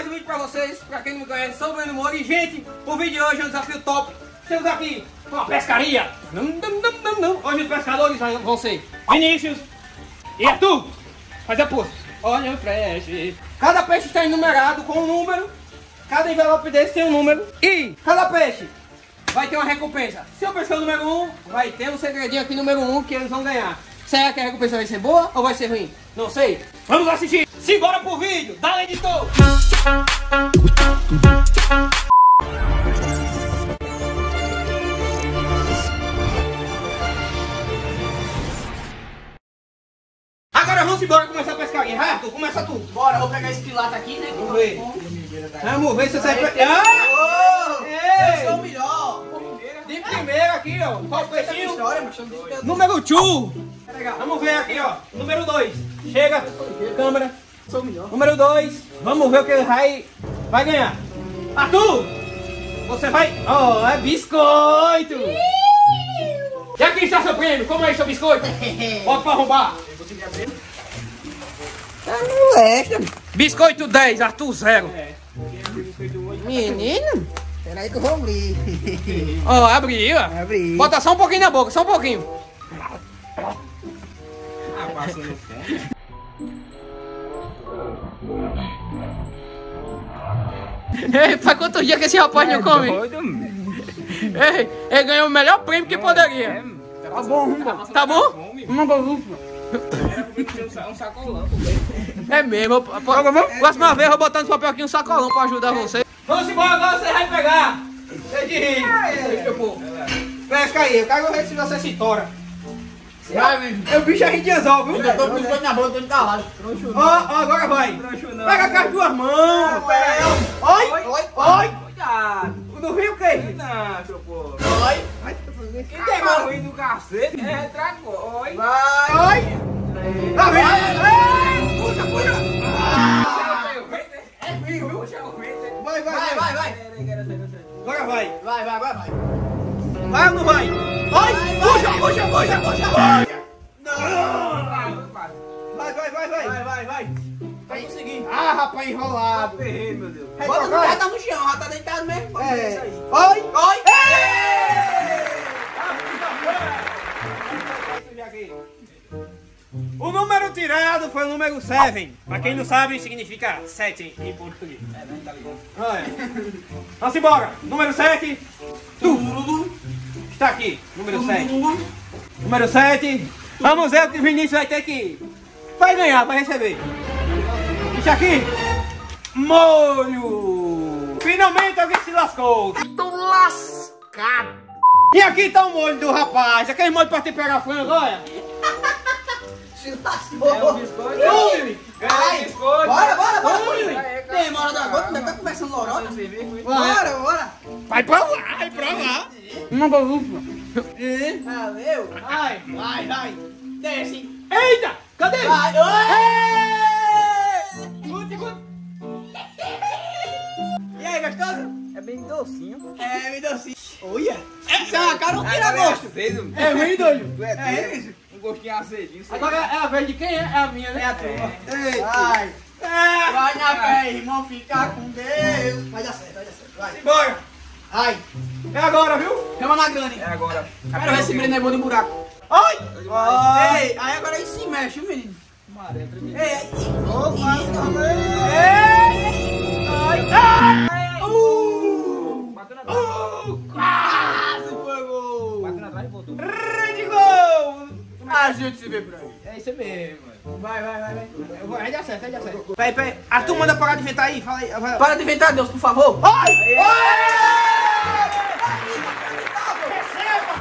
mais um vídeo pra vocês. Pra quem não me conhece, sou o Breno Moura. E, gente, o vídeo de hoje é um desafio top. Temos aqui uma pescaria. Não, não, não, não, não. Hoje os pescadores vão ser Vinícius e Arthur. Faz a pulsa. Olha o peixe. Cada peixe está enumerado com um número. Cada envelope desse tem um número. E cada peixe vai ter uma recompensa. Se eu pescar o número 1, um, vai ter um segredinho aqui número 1 um, que eles vão ganhar. Será que a recompensa vai ser boa ou vai ser ruim? Não sei. Vamos assistir. Simbora pro vídeo. Dá editor. Agora vamos embora começar a pescaria. Vai, Arthur, começa tu. Bora, vou pegar esse pilato aqui, né? Vamos ver. Vamos ver se você sai... Ah! Eu sou o melhor. De primeiro aqui, ó. Qual peixinho? Número 2. Vamos ver aqui, ó. Número 2. Chega. Câmera. sou melhor. Número 2. Vamos ver o que ele vai, vai ganhar. Arthur! Você vai... Oh, é biscoito! E aqui está seu prêmio. Como é seu biscoito? Bota pra arrombar. Tá no extra. Biscoito 10, Arthur 0. Menino, peraí que eu vou abrir. Ó, abriu, ó. Abri. Bota só um pouquinho na boca, só um pouquinho. Ei, faz quantos dias que esse rapaz não come? Ei, ele ganhou o melhor prêmio que poderia. Tá bom, vamos Tá bom? Uma bagunça. É mesmo. eu- eu- Próxima vez eu vou botar no papel aqui um sacolão pra ajudar você. Vamos embora, agora você vai pegar. Você de rir. Pesca aí, eu quero ver se você se tora. Vai, menino. É o bicho é de anzol, viu? Eu tô com biscoito na boca, tô encalado. Ó, ó, agora vai. Pega com as duas mãos. Pera aí, ó. Oi, Oi, oi. Cuidado! Não viu o quê? Não, seu povo! Oi. Que tem mais ruim do cacete? É, tragou! Oi! Vai. Oi. Lá vem. Ei, Puxa, puxa. É frio, viu? Puxa o vento! Vai, vai, Vai, vai, vai. Agora vai. Vai, vai, vai, vai. Vai ou não vai? Oi, puxa, puxa, puxa, puxa. Vai, vai, vai, vai. Vai, vai, vai. Vai conseguir. Ah, rapaz, enrolado. Ferrei, meu Deus! Bota no já tá no chão, já tá deitado mesmo. Ver isso É. aí. Oi. Oi. O número tirado foi o número 7. Pra quem não sabe, significa 7 em português. Olha. Vamos embora. Número 7. Tu. Está aqui. Número 7. Número 7. Vamos ver o que o Vinícius vai ter que. Vai ganhar, vai receber. Isso aqui. Molho. Finalmente alguém se lascou. Tô lascado. E aqui tá o molho do rapaz. Aquele molho pra temperar frango, olha. Se lascou. biscoito! Ui. Vai. biscoito! Bora, bora, bora. Tem, mora da gota, ainda tá conversando lorota. Bora, bora. Vai pra lá, vai pra lá. Uma bagunça. É. Valeu. Vai. Vai, vai. Desce. Eita, cadê? Vai. Oi. E aí, gostoso? É bem docinho! É, me deu sim. Olha. Essa é uma cara não tira gosto. Acedo! É ruim, doido. É É isso. Um gostinho acedinho! sei. Agora é a vez de quem é? É a minha, né? É a tua. Eita. Vai. É. Vai na fé, irmão, fica com Deus. Vai dar certo, vai dar certo. Vai. Bora. Vai. É agora, viu? Chama na grana. É agora! Quero ver se Breno é bom de buraco. Ai. Ai. Ei, aí agora aí se mexe, menino. Maré, Ei, aí. Ei. Ai. Ai. Uh. Bateu na trave! Uh. A gente se vê por aí. É isso mesmo! mano. Vai, vai, vai, vai. Eu vou, vai dar certo, vai dar certo. Peraí, peraí. Arthur, manda parar de inventar aí. Fala aí. Vai. Para de inventar, Deus, por favor. Ai.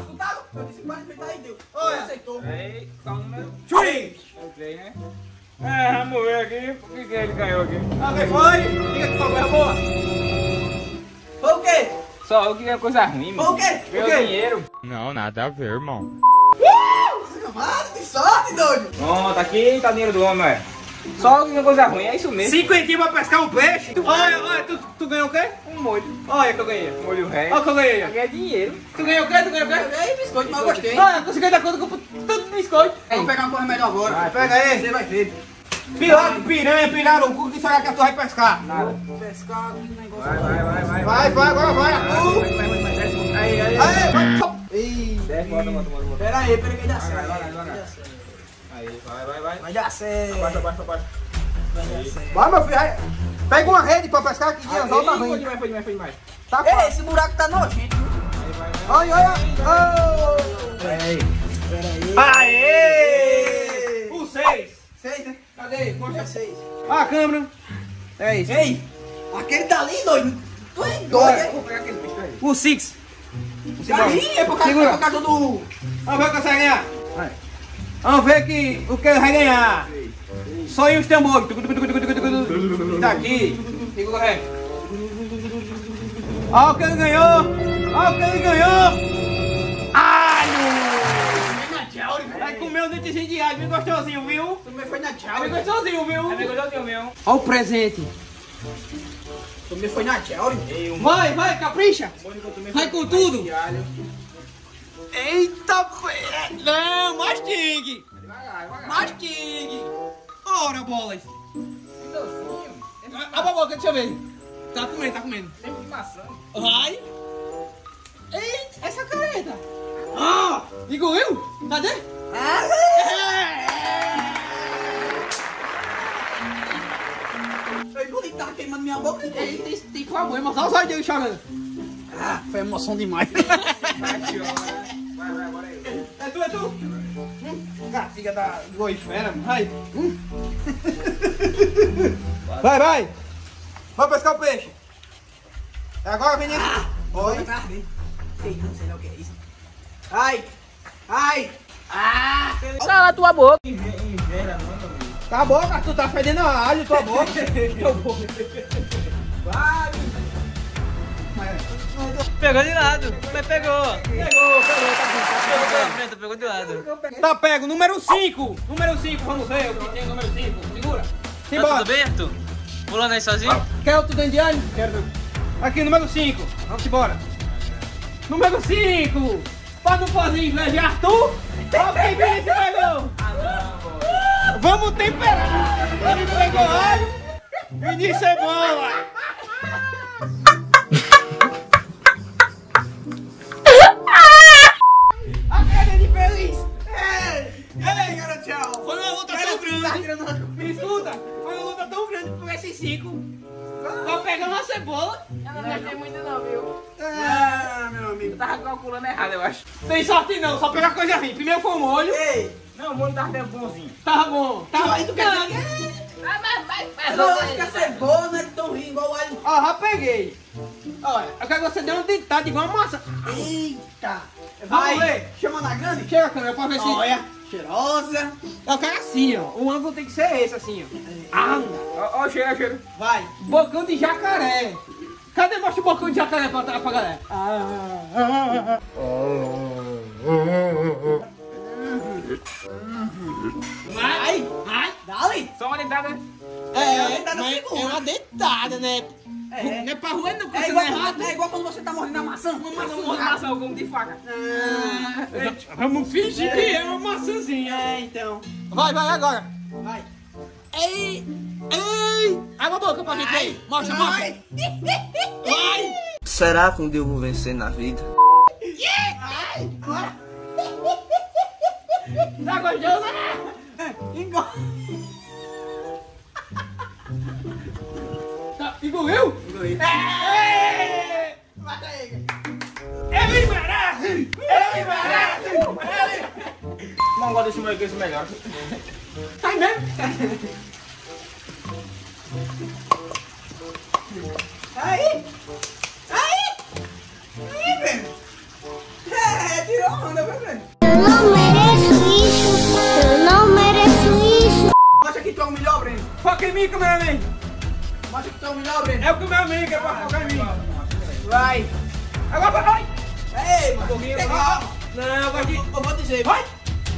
Escutado? Eu disse para de inventar aí, Deus. Olha. aceitou. Aí, qual o número? Eu creio, né? É, vamos ver aqui, por que que ele ganhou aqui? Ah, quem foi? Diga que foi boa. Foi o quê? Só eu que ganhei coisa ruim, Foi o mano. quê? Meu O quê? dinheiro. Não, nada a ver, irmão. Mano, que sorte, doido. Pronto, aqui tá o dinheiro do homem, ué. Só eu que ganhei coisa ruim, é isso mesmo. Cinquentinho pra pescar um peixe. Olha, olha, tu, tu ganhou o quê? Um molho. Olha que eu ganhei. Molho ré. Olha que eu ganhei. Eu ganhei dinheiro. Tu ganhou o quê? Tu ganhou o quê? Ei, biscoito, mas eu gostei. Olha, com 50 conto eu compro tanto biscoito. Vamos pegar uma coisa melhor agora. Vai, pega aí. Você vai ver. Piroca, piranha, pirarucu, que será que tu vai pescar? Pescar, que negócio. Vai, vai, vai, vai. Vai, vai, agora vai. Vai, vai, vai. Aí, aí, Aí, bota, bota, bota, bota. Pera aí, pera aí que Vai, vai, vai, Vai vai. dar certo. Aí, vai, vai, vai. Vai dar certo. Abaixa, abaixa, abaixa. Vai meu filho, aí. Pega uma rede pra pescar que de anzol tá Aí, Foi demais, foi demais, foi demais. Tá Ei, esse buraco tá nojento. Olha, olha. Oh. Pera aí. Aê! O seis. Seis, né? Cadê? Mostra. É seis. Ah, a câmera. É isso. Ei, aquele dali, doido. Tu é doido? Vou pegar aquele bicho aí. O six. Aí, é por causa, é por causa do... Vamos ver o que você vai ganhar. Vamos ver que, o que ele vai ganhar. Só em os tambores. Tá aqui. Segura o resto. Olha o que ele ganhou. Olha o que ele ganhou. Alho. Vai comer um dentezinho de alho, bem gostosinho, viu? Também foi na tchau. Bem gostosinho, viu? É negócio meu. Olha o presente. Também foi na. Ei, um Vai, vai, capricha. tomei Vai com tudo. Eita, fe- não, mastigue. Devagar. Mastigue. Ora, bolas. Abre a boca, deixa eu ver. Tá comendo, tá comendo. Tempo de maçã. Vai. Eita, essa careta. Ah, eu. Cadê? Foi que tava queimando minha boca. Tem, tem, tem problema, só os olhos dele chorando. Ah, foi emoção demais. Vai. Vai, vai, bora aí. É tu, é tu. Hum, Gatinha da goifera, vai. Hum. Vai, vai. Vamos pescar o peixe. É agora, Vinícius. Oi. Oi. Não sei lá o que é isso. Ai, ai. Ah, Cala tua boca. Não, meu amigo. Tá bom, cara, tu tá fedendo a alho, tua boca. Vai, Pegou de lado. Mas pegou. Pegou, pegou, tá tá Pegou pela frente, pegou de lado. Tá pego, número 5. Número 5, vamos ver o que tem número 5. Segura. Tá Simbora. tudo bem, Arthur? Pulando aí sozinho? Quer outro dente de alho? Quero. Aqui, número 5. Vamos embora. Número 5. Pra não fazer inveja, Arthur. Ó quem Vinícius pegou. Vamos temperar. Ele pegou alho. Vinícius é bola. A cara de feliz. ei, garotinho. Foi uma luta tão grande. Me escuta, foi uma luta tão grande por esses cinco. Pra pegar uma cebola. Eu não gastei muito não, viu? Ah, meu amigo. Eu tava calculando errado, eu acho. Tem sorte não, só pegar coisa ruim. Primeiro foi o molho. Ei, Não, o molho tava até bonzinho. Tava bom. Tava aí tu quer dizer que... Vai, vai, vai, vai. Eu acho que a cebola não é tão ruim igual o alho. Ó, já peguei. Olha, eu quero que você dê uma dentada igual uma maçã. Eita. Vamos Vai, ver. chama na grande. Chega, câmera, pra ver se... Olha, cheirosa. Eu quero assim, ó. O ângulo tem que ser esse, assim, ó. Ah, Ó, ó, cheira, cheira. Vai. bocão de jacaré. Cadê? Mostra o bocão de jacaré pra, pra galera. Vai. Ai, Dali. Só uma dentada. é, dentada mas segura. é uma dentada, né? É. Não é pra rua não, porque É você igual, não é quando, é igual quando você tá mordendo a maçã. Uma um molho de maçã, eu como de faca. Vamos fingir que é uma maçãzinha. É, então. Vai, vai, agora. Vai. Ei, ei. Abre a boca pra gente aí. Mostra, mostra. Vai. Vai. Será que um dia eu vou vencer na vida? Tá gostoso? Igual. Tá, engoliu? Engoliu. Ei. Mata ele. Ele merece. Ele merece. Não gosto desse molho que esse melhor. Mesmo. Aí. Aí. Mim, cameraman. Mostra que tu é o melhor, Breno. É o cameraman que é pra focar em mim. Vai. Agora vai. Ei, mano. Legal. Não, eu gosto de... Eu vou dizer. Vai.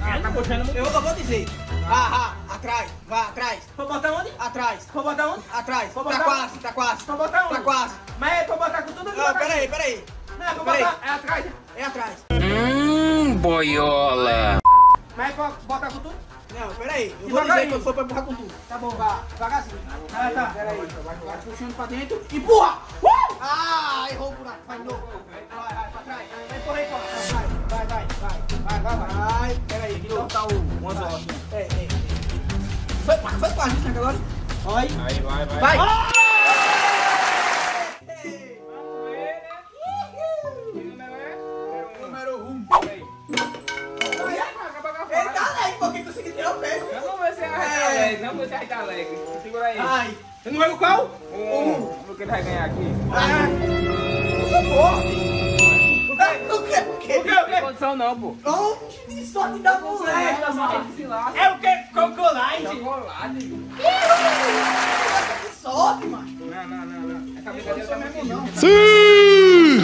Ah, tá puxando muito. Eu, eu vou dizer. Ah, ah, atrás. Vai, atrás. Vou botar onde? Atrás. Vou botar onde? Atrás. Vou Tá botar- quase, tá quase. Vou botar onde? Tá quase. Mas é pra botar com tudo aqui. Ah, peraí, peraí. Não, é pra Peraí. botar... É atrás. É atrás. Hum, boiola. Mas é pra botar com tudo? Não, peraí. Eu vou dizer quando for pra empurrar com tudo. Tá bom, vá. Devagarzinho. Ah, tá. Peraí. Vai, vai puxando pra dentro. Empurra! Uh! Ah, errou o buraco. Vai de novo. Vai, vai, pra trás. Vai, empurra, empurra. Vai, vai, vai, vai. Vai, vai, vai. Vai. Peraí, de novo. Tá o anzol aqui. É, é, é. Foi, foi quase isso, né, agora? Olha. Aí, vai, vai. Vai. noção não, pô. Onde que te da mulher? É o que? Cocolade? Cocolade. Que sorte, macho. Não, não, não, não. Essa não, tá mesmo não. Sim!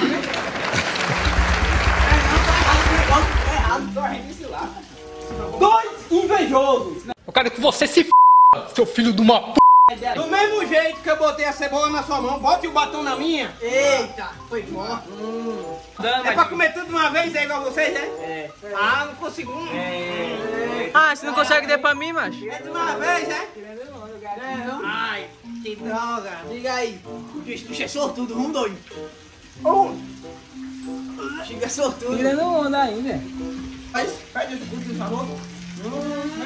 Dois invejosos! Eu quero que você se f***, seu filho de uma p***. Do mesmo jeito que eu botei a cebola na sua mão, bote o batom na minha. Eita, foi forte. É pra comer tudo de uma vez, é igual vocês, né? É. Ah, não consigo. Hum. Ah, você não consegue dar pra mim, macho? É de uma vez, né? É, não? Ai, que droga. Diga aí. O bicho é sortudo, um, dois. Um. Chega é sortudo. Tirando onda ainda. Faz, faz isso, por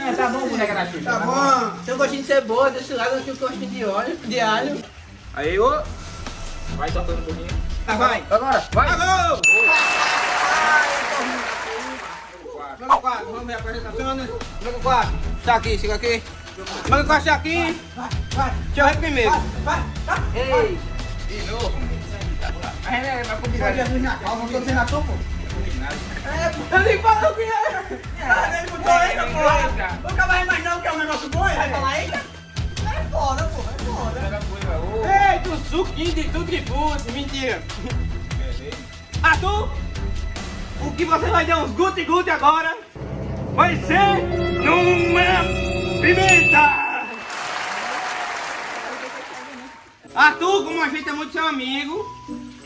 É, tá bom, boneca da Xuxa. Tá bom. Tem um gostinho de cebola, desse lado aqui um gostinho de óleo, de alho. Aí, ô. Vai soltando um pouquinho. Tá, vai. Agora, vai. Agora! Número 4, vamos ver a apresentação, né? Número 4, tá aqui, chega aqui. Número 4, tá aqui. Vai, vai, Deixa eu ver primeiro. vai, vai. tá. Ei. De novo. Vai, vai, vai Pode combinar. Jesus na calma, não tô dizendo a tua, pô. É, Eu nem falo o que é. Ah, ele botou eita, porra. O cara vai imaginar que é um negócio bom e vai falar eita. É foda, pô, é foda. Eita, o suquinho de tudo que fosse. Mentira. Arthur, o que você vai dar uns guti-guti agora vai ser numa pimenta. Arthur, como a gente é muito seu amigo,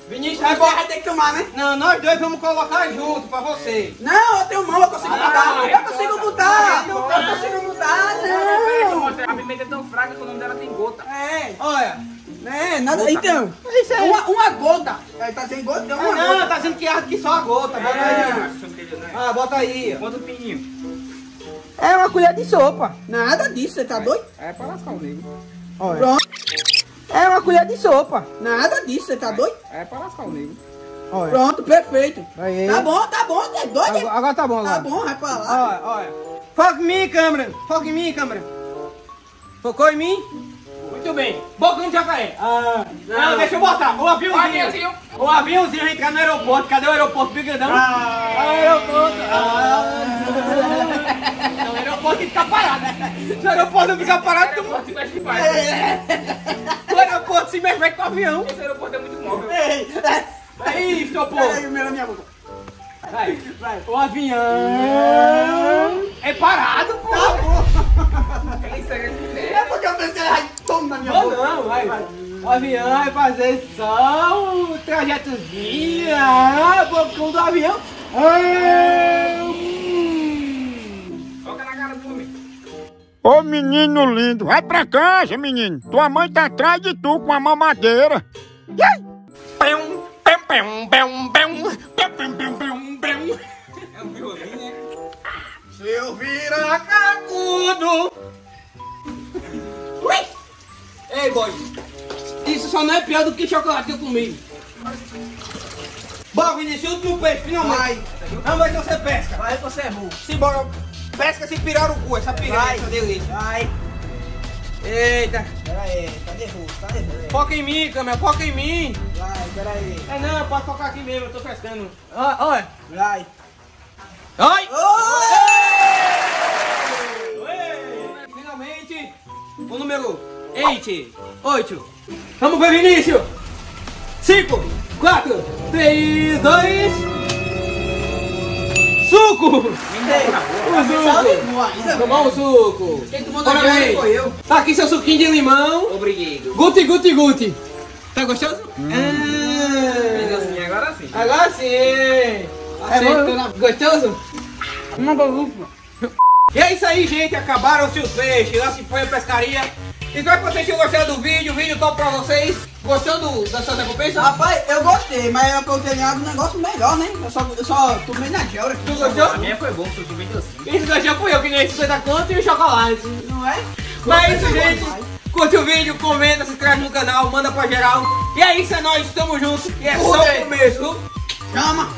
Vinícius vai vai ter que tomar, né? Não, nós dois vamos colocar junto pra você. Não, eu tenho mão, eu consigo Ah, botar. Eu consigo botar. Então Eu consigo eu não. A pimenta é tão fraca que o nome dela tem gota. É, Olha. é, nada. Então, uma, uma gota. É, tá sem gota? Deu Ah, uma não, gota. tá dizendo que arde que só a gota. Bota aí. Ah, bota aí. Quanto pininho? É uma colher de sopa. Nada disso, você tá doido? É pra lascar o nego. Pronto. É uma colher de sopa. Nada disso, você tá doido? É pra lascar o nego. Pronto, perfeito. Aí. Tá bom, tá bom, tá doido? Agora, agora tá bom, Tá agora. bom, vai pra lá. Olha, olha. Foca em mim, câmera. Foca em mim, câmera. Focou em mim? Muito bem. Boca no jacaré. Ah, não, deixa eu botar. O aviãozinho. aviãozinho. O aviãozinho a gente tá no aeroporto. Cadê o aeroporto Bigadão? Ah, aeroporto. Ah. Não, o aeroporto tem que ficar parado. Se o aeroporto não ficar parado, tu... Aeroporto se mexe demais. o aeroporto se mexe vai com o avião. Esse aeroporto é muito móvel. Ei, Aí, estopou. Peraí, o meu na minha boca. Vai, vai. O avião é parado, pô. Tá O avião vai fazer só o trajetozinho, ah, bocão do avião. Ah, hum. Toca na cara do homem. Ô menino lindo, vai pra casa, menino. Tua mãe tá atrás de tu com a mamadeira. Pum, pum, pum, pum, pum, pum, pum, pum, pum. É um violino, né? Seu vira cacudo. Ui. Ei, boy. Isso só não é pior do que chocolate que eu comi. Bora, Vinícius, último peixe, finalmente. Vai, Vamos ver se você pesca. vai, você é burro. Simbora. Pesca esse pirarucu, essa piranha, Vai. essa delícia. Vai. Eita. Pera aí, tá nervoso, tá nervoso. Foca em mim, câmera, foca em mim. Vai, pera aí. É não, pode focar aqui mesmo, eu tô pescando. Olha, olha. Vai. Ai! Oi! Oi! Finalmente, o número 8, 8. Vamos ver, Vinícius! 5, 4, 3, 2. Suco! O suco! Tomar o suco! Quem tomou na cara foi eu. Tá aqui seu suquinho de limão. Obrigado. Guti, guti, guti. Tá gostoso? Fez Ah, assim, agora sim. agora sim! Acertou na... Gostoso? Uma bagunça. E é isso aí, gente. Acabaram-se os peixes. Lá se foi a pescaria. Espero que vocês tenham gostado do vídeo. Vídeo top pra vocês. Gostou do, das suas recompensas? Rapaz, eu gostei, mas eu tô ganhando um negócio melhor, né? Eu só, eu só tomei na gel aqui. Tu gostou? A minha foi bom, só tive docinho. Isso já fui eu que ganhei 50 conto e o chocolate. Não é? Mas é isso, gente. Curte o vídeo, comenta, se inscreve no canal, manda pra geral. E é isso, é nóis, tamo junto. E é só o começo. Chama!